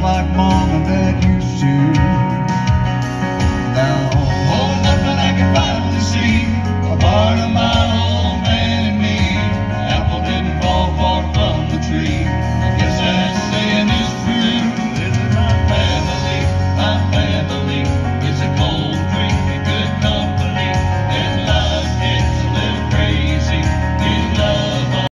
like mama that you